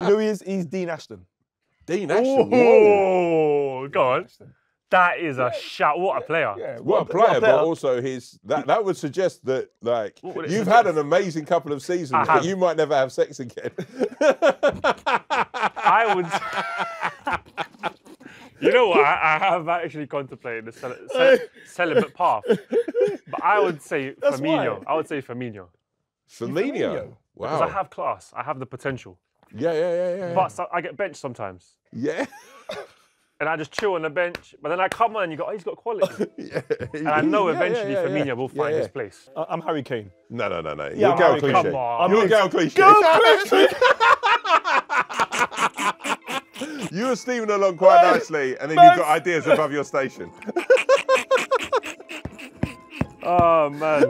You know who he is? He's Dean Ashton. Dean Ashton. Oh, go on. That is a shout. What a player. Yeah, What a player, but also his that that would suggest that like What would it you've had an amazing couple of seasons, but you might never have sex again. I would. you know what? I, I have actually contemplated the cel- cel- celibate path, but I would say That's Firmino. why. I would say Firmino Firmino. Firmino. because I have class. I have the potential, Yeah, yeah, yeah, yeah. but so, I get benched sometimes, yeah. and I just chill on the bench. But then I come on and you go, oh, he's got quality, yeah. and I know Yeah, yeah, eventually yeah, Firmino yeah. will find Yeah, his place. I- I'm Harry Kane. No, no, no, no. Yeah, You're Gaël Harry Kane. Clichy. Come on. You're I'm Gaël Clichy. Go you were steaming along quite nicely, and then you've got ideas above your station. Oh man.